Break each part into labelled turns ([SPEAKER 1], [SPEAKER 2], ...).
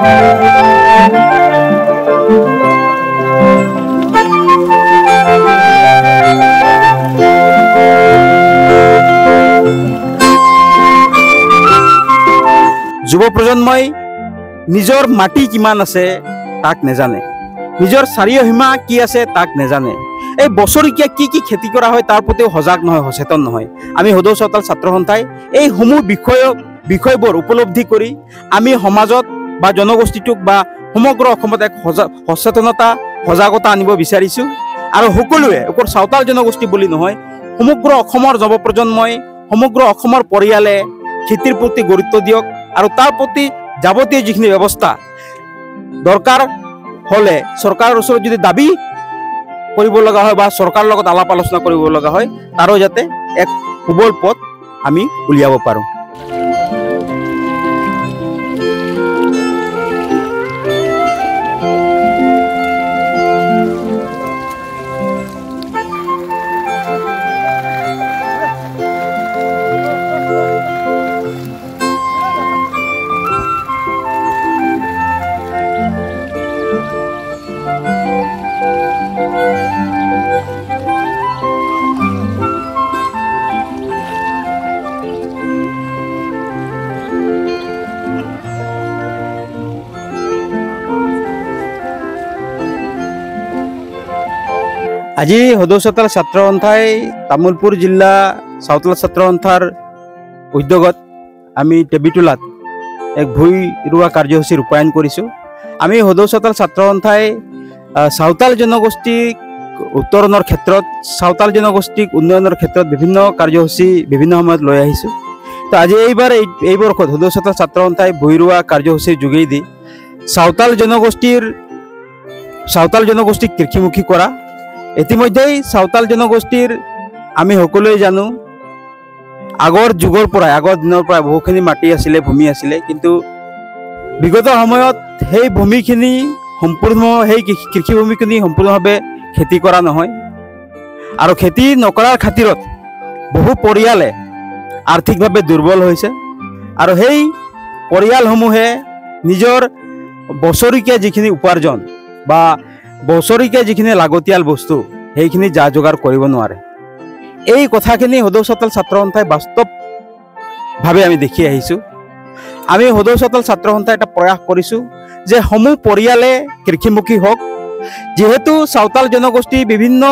[SPEAKER 1] যুৱ প্ৰজন্মই নিজৰ মাটি কিমান আছে তাক নেজানে। নিজৰ চাৰিসীমা কি আছে তাক নেজানে। এই বছৰেকীয়া কি কি খেতি কৰা হয় তাৰ প্ৰতিও সজাগ নহয় সচেতন নহয়। আমি সদৌ চৌতাল ছাত্ৰ সন্থাই এইসমূহ বিষয়ক বিষয়বোৰ উপলব্ধি কৰি আমি সমাজত বা জনগোষ্ঠীটোক বা সমগ্ৰ অসমত এক সজা সচেতনতা সজাগতা আনিব বিচাৰিছোঁ। আৰু সকলোৱে অকল চাওতাল জনগোষ্ঠী বুলি নহয় সমগ্ৰ অসমৰ যুৱ প্ৰজন্মই সমগ্ৰ অসমৰ পৰিয়ালে খেতিৰ প্ৰতি গুৰুত্ব দিয়ক আৰু তাৰ প্ৰতি যাৱতীয় যিখিনি ব্যৱস্থা দৰকাৰ হ'লে চৰকাৰৰ ওচৰত যদি দাবী কৰিব লগা হয় বা চৰকাৰৰ লগত আলাপ আলোচনা কৰিব লগা হয় তাৰো যাতে এক সুবল পথ আমি উলিয়াব পাৰোঁ। আজি সদৌ চৌতাল ছাত্ৰ সন্থাই তামোলপুৰ জিলা চাউতাল ছাত্ৰ সন্থাৰ উদ্যোগত আমি টেবিটোলাত এক ভূঁই ৰোৱা কাৰ্যসূচী ৰূপায়ণ কৰিছোঁ। আমি সদৌ চৌতাল ছাত্ৰ সন্থাই চাওতাল জনগোষ্ঠীক উত্তৰণৰ ক্ষেত্ৰত চাওতাল জনগোষ্ঠীক উন্নয়নৰ ক্ষেত্ৰত বিভিন্ন কাৰ্যসূচী বিভিন্ন সময়ত লৈ আহিছোঁ। তো আজি এইবাৰ এই এই বৰ্ষত সদৌ চৌতাল ছাত্ৰ সন্থাই ভূঁই ৰোৱা কাৰ্যসূচীৰ যোগেদি চাওতাল জনগোষ্ঠীৰ চাওতাল জনগোষ্ঠীক কৃষিমুখী কৰা ইতিমধ্যেই চাওতাল জনগোষ্ঠীৰ আমি সকলোৱে জানো আগৰ যুগৰ পৰাই আগৰ দিনৰ পৰাই বহুখিনি মাটি আছিলে ভূমি আছিলে কিন্তু বিগত সময়ত সেই ভূমিখিনি সম্পূৰ্ণ সেই কৃষি কৃষিভূমিখিনি সম্পূৰ্ণভাৱে খেতি কৰা নহয়। আৰু খেতি নকৰাৰ খাতিৰত বহু পৰিয়ালে আৰ্থিকভাৱে দুৰ্বল হৈছে। আৰু সেই পৰিয়ালসমূহে নিজৰ বছৰেকীয়া যিখিনি উপাৰ্জন বা বছৰেকীয়া যিখিনি লাগতিয়াল বস্তু সেইখিনি যা যোগাৰ কৰিব নোৱাৰে। এই কথাখিনি সদৌ চৌতাল ছাত্ৰ সন্থাই বাস্তৱভাৱে আমি দেখি আহিছোঁ। আমি সদৌ চৌতাল ছাত্ৰ সন্থাই এটা প্ৰয়াস কৰিছোঁ যে সমূহ পৰিয়ালে কৃষিমুখী হওক যিহেতু চাওতাল জনগোষ্ঠী বিভিন্ন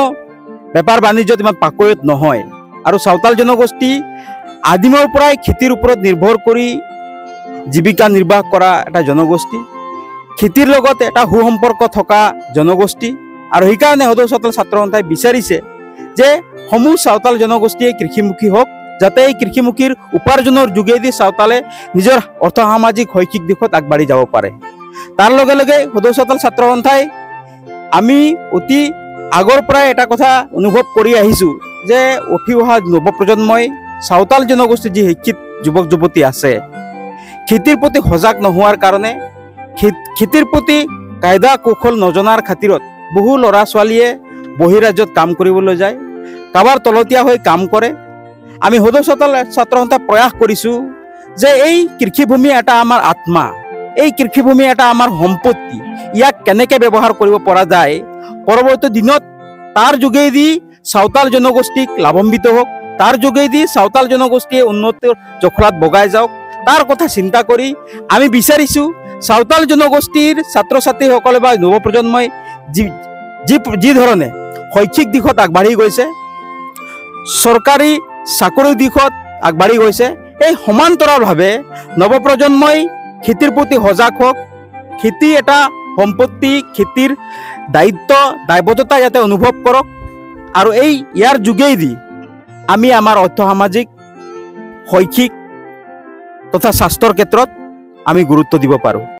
[SPEAKER 1] বেপাৰ বাণিজ্যত ইমান পাকৈত নহয় আৰু চাওতাল জনগোষ্ঠী আদিমৰ পৰাই খেতিৰ ওপৰত নিৰ্ভৰ কৰি জীৱিকা নিৰ্বাহ কৰা এটা জনগোষ্ঠী। খেতিৰ লগত এটা সুসম্পৰ্ক থকা জনগোষ্ঠী। আৰু সেইকাৰণে সদৌ চৌতাল ছাত্ৰ সন্থাই বিচাৰিছে যে সমূহ চাওতাল জনগোষ্ঠীয়ে কৃষিমুখী হওক যাতে এই কৃষিমুখীৰ উপাৰ্জনৰ যোগেদি চাওতালে নিজৰ অৰ্থ সামাজিক শৈক্ষিক দিশত আগবাঢ়ি যাব পাৰে। তাৰ লগে লগে সদৌ চৌতাল ছাত্ৰ সন্থাই আমি অতি আগৰ পৰাই এটা কথা অনুভৱ কৰি আহিছোঁ যে উঠি অহা নৱপ্ৰজন্মই চাওতাল জনগোষ্ঠীৰ যি শিক্ষিত যুৱক যুৱতী আছে খেতিৰ প্ৰতি সজাগ নোহোৱাৰ কাৰণে খেতিৰ প্ৰতি কায়দা কৌশল নজনাৰ খাতিৰত বহু ল'ৰা ছোৱালীয়ে বহিৰাজ্যত কাম কৰিবলৈ যায় কাৰোবাৰ তলতীয়া হৈ কাম কৰে। আমি সদৌ চৌতাল ছাত্ৰ সন্থাই প্ৰয়াস কৰিছোঁ যে এই কৃষিভূমি এটা আমাৰ আত্মা এই কৃষিভূমি এটা আমাৰ সম্পত্তি ইয়াক কেনেকৈ ব্যৱহাৰ কৰিব পৰা যায় পৰৱৰ্তী দিনত তাৰ যোগেদি চাওতাল জনগোষ্ঠীক লাভান্বিত হওক তাৰ যোগেদি চাওতাল জনগোষ্ঠীয়ে উন্নতিৰ জখলাত বগাই যাওক তাৰ কথা চিন্তা কৰি আমি বিচাৰিছোঁ চাওতাল জনগোষ্ঠীৰ ছাত্ৰ ছাত্ৰীসকলে বা নৱপ্ৰজন্মই যি যি ধৰণে শৈক্ষিক দিশত আগবাঢ়ি গৈছে চৰকাৰী চাকৰিৰ দিশত আগবাঢ়ি গৈছে এই সমান্তৰালভাৱে নৱপ্ৰজন্মই খেতিৰ প্ৰতি সজাগ হওক খেতি এটা সম্পত্তি খেতিৰ দায়িত্ব দায়বদ্ধতা ইয়াতে অনুভৱ কৰক আৰু এই ইয়াৰ যোগেদি আমি আমাৰ অৰ্থ সামাজিক শৈক্ষিক তথা স্বাস্থ্যৰ ক্ষেত্ৰত আমি গুৰুত্ব দিব পাৰোঁ